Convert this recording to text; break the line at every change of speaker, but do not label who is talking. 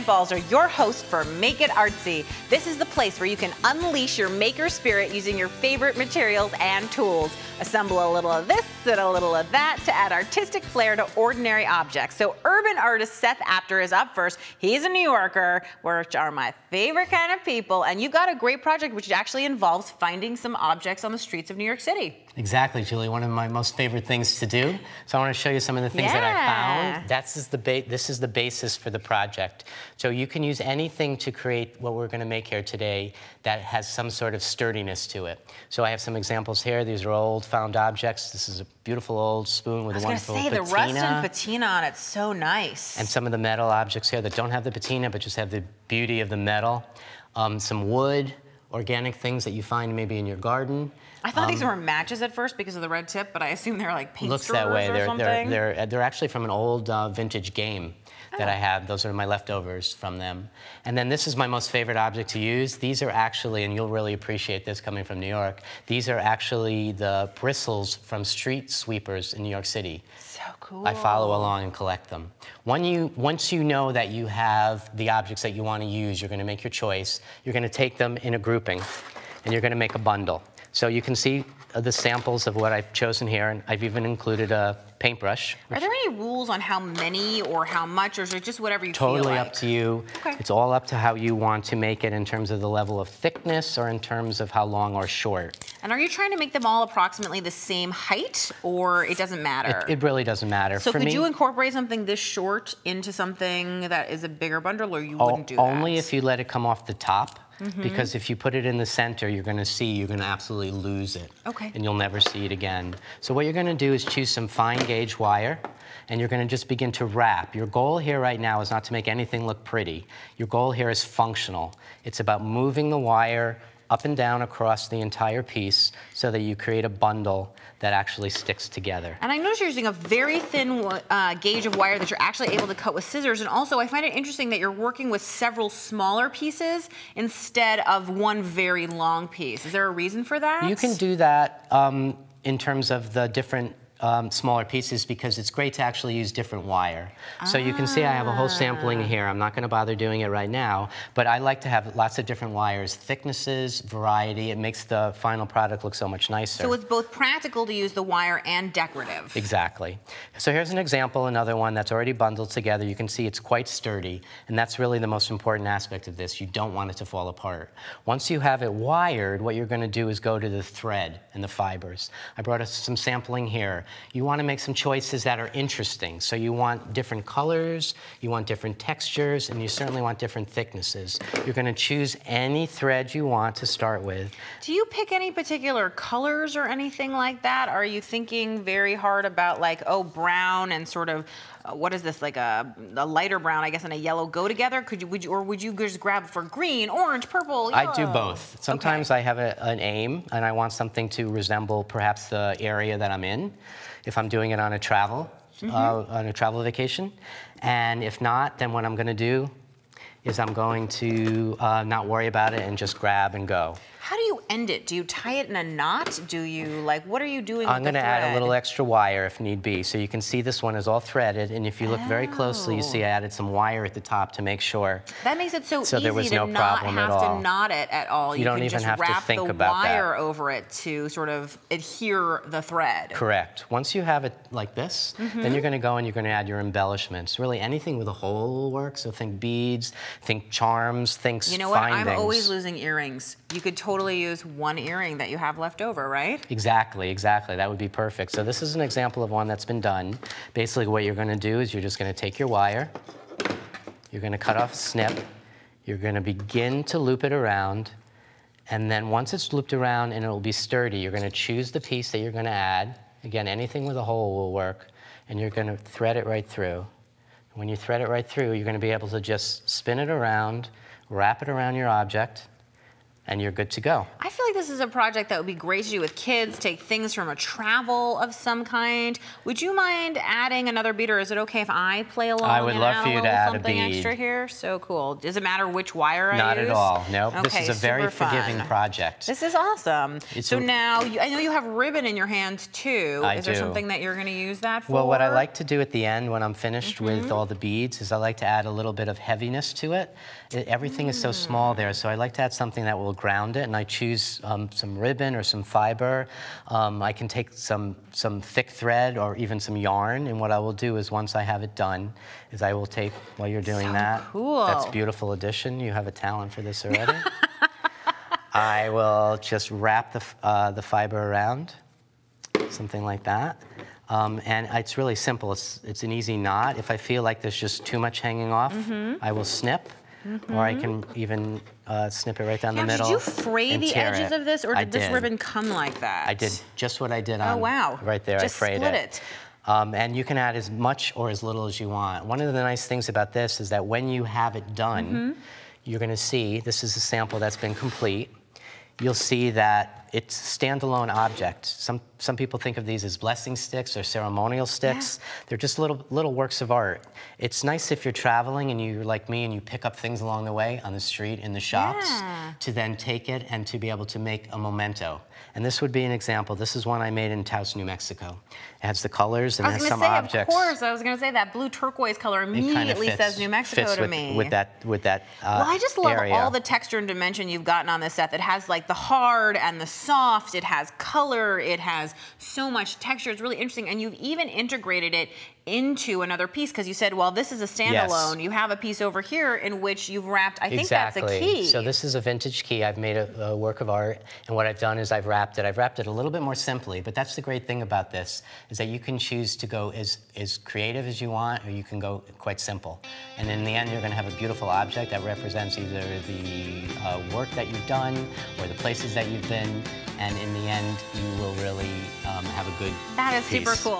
Fei-Fan Balzer, your host for Make It Artsy. This is the place where you can unleash your maker spirit using your favorite materials and tools. Assemble a little of this and a little of that to add artistic flair to ordinary objects. So urban artist Seth Apter is up first. He's a New Yorker, which are my favorite kind of people, and you've got a great project which actually involves finding some objects on the streets of New York City.
Exactly, Julie. One of my most favorite things to do. So I want to show you some of the things yeah. that I found. That's is the this is the basis for the project. So you can use anything to create what we're going to make here today that has some sort of sturdiness to it. So I have some examples here. These are old found objects. This is a beautiful old spoon with a wonderful
say,
patina.
the rust and patina on it's so nice.
And some of the metal objects here that don't have the patina but just have the beauty of the metal. Um, some wood, organic things that you find maybe in your garden.
I thought um, these were matches at first because of the red tip, but I assume they're like paint
Looks that way. They're, they're, they're, they're, actually from an old uh, vintage game that oh. I have. Those are my leftovers from them. And then this is my most favorite object to use. These are actually, and you'll really appreciate this coming from New York, these are actually the bristles from street sweepers in New York City.
So cool.
I follow along and collect them. When you, once you know that you have the objects that you want to use, you're going to make your choice. You're going to take them in a grouping, and you're going to make a bundle. So you can see uh, the samples of what I've chosen here, and I've even included a paintbrush.
Are there any rules on how many or how much, or is it just whatever you
totally
feel
like? up to you. Okay. It's all up to how you want to make it in terms of the level of thickness or in terms of how long or short.
And are you trying to make them all approximately the same height, or it doesn't matter?
It, it really doesn't matter.
So
For
could
me,
you incorporate something this short into something that is a bigger bundle, or you wouldn't do that?
Only if you let it come off the top. Mm -hmm. Because if you put it in the center, you're going to see you're going to absolutely lose it.
Okay.
And you'll never see it again. So what you're going to do is choose some fine gauge wire, and you're going to just begin to wrap. Your goal here right now is not to make anything look pretty. Your goal here is functional. It's about moving the wire up and down across the entire piece so that you create a bundle that actually sticks together.
And I notice you're using a very thin uh, gauge of wire that you're actually able to cut with scissors. And also, I find it interesting that you're working with several smaller pieces instead of one very long piece. Is there a reason for that?
You can do that um, in terms of the different um, smaller pieces because it's great to actually use different wire. Ah. So you can see I have a whole sampling here. I'm not going to bother doing it right now, but I like to have lots of different wires, thicknesses, variety. It makes the final product look so much nicer.
So it's both practical to use the wire and decorative.
Exactly. So here's an example, another one that's already bundled together. You can see it's quite sturdy, and that's really the most important aspect of this. You don't want it to fall apart. Once you have it wired, what you're going to do is go to the thread and the fibers. I brought us some sampling here. You want to make some choices that are interesting. So you want different colors, you want different textures, and you certainly want different thicknesses. You're going to choose any thread you want to start with.
Do you pick any particular colors or anything like that? Are you thinking very hard about like, oh, brown and sort of uh, what is this like a, a, lighter brown, I guess, and a yellow go together? Could you, would you, or would you just grab for green, orange, purple?
Yellow? I do both. Sometimes okay. I have a, an aim, and I want something to resemble perhaps the area that I'm in if I'm doing it on a travel, mm -hmm. uh, on a travel vacation. And if not, then what I'm going to do is I'm going to uh, not worry about it and just grab and go.
How do you end it? Do you tie it in a knot? Do you, like, what are you doing
I'm going to add a little extra wire if need be. So you can see this one is all threaded, and if you look oh. very closely, you see I added some wire at the top to make sure.
That makes it so, so easy there was no to not have to knot it at all.
You, you don't even have to think about
that. wrap the wire over it to sort of adhere the thread.
Correct. Once you have it like this, mm -hmm. then mm-hmm. you're going to go and you're going to add your embellishments. Really, anything with a hole works. So think beads, think charms, think
You know what? I'm always losing earrings. You could totally use one earring that you have left over, right?
Exactly, exactly. That would be perfect. So this is an example of one that's been done. Basically, what you're going to do is you're just going to take your wire, you're going to cut off a snip, you're going to begin to loop it around, and then once it's looped around and it will be sturdy, you're going to choose the piece that you're going to add. Again, anything with a hole will work, and you're going to thread it right through. When you thread it right through, you're going to be able to just spin it around, wrap it around your object, and you're good to go.
I feel like this is a project that would be great to do with kids, take things from a travel of some kind. Would you mind adding another bead, or is it okay if I play along
I would
and
love for you to add a
something
bead.
extra here? So cool. Does it matter which wire I use?
Not at all. Nope.
Okay,
this is a very
fun.
forgiving project.
This is awesome.
It's
so
a-
now, you, I know you have ribbon in your hands too.
I
is there something that you're going to use that for?
Well, what I like to do at the end when I'm finished
Mm-hmm.
with all the beads is I like to add a little bit of heaviness to it. It- everything is so small there, so I like to add something that will ground it, and I choose um, some ribbon or some fiber. Um, I can take some, some thick thread or even some yarn, and what I will do is once I have it done, is I will take, while you're doing
So
that,
cool.
that's beautiful addition. You have a talent for this already. I will just wrap the, uh, the fiber around something like that. Um, and it's really simple. It's, it's an easy knot. If I feel like there's just too much hanging off,
Mm-hmm.
I will snip, or I can even uh, snip it right down
Now,
the middle.
did you fray the edges
it.
of this, or
I
did this ribbon come like that?
I did just what I did
Oh, wow.
right there.
Just
I frayed
split
it.
it.
Um, and you can add as much or as little as you want. One of the nice things about this is that when you have it done,
Mm-hmm.
you're going to see this is a sample that's been complete. You'll see that it's a standalone object. Some some people think of these as blessing sticks or ceremonial sticks. They're just little little works of art. It's nice if you're traveling and you're like me and you pick up things along the way on the street in the shops
Yeah.
to then take it and to be able to make a memento. And this would be an example. This is one I made in Taos, New Mexico. It has the colors and
I
it
was
has some
say,
objects.
of course. I was going to say that blue turquoise color
It kind of
immediately
fits,
says New Mexico to
with,
me.
with that with that uh,
Well, I just love
area.
all the texture and dimension you've gotten on this set. It has like the hard and the soft. It has color. It has so much texture. It's really interesting. And you've even integrated it into another piece because you said, well, this is a standalone. You have a piece over here in which you've wrapped, I think
exactly.
that's a key.
So this is a vintage key. I've made a, a work of art, and what I've done is I've wrapped it. I've wrapped it a little bit more simply, but that's the great thing about this is that you can choose to go as as creative as you want, or you can go quite simple. And in the end, you're going to have a beautiful object that represents either the uh, work that you've done or the places that you've been, and in the end, you will really um, have a good.
that is super cool.